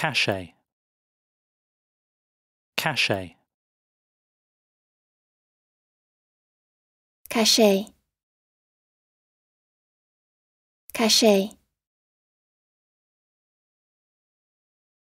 Cache. Cache. Cache. Cache.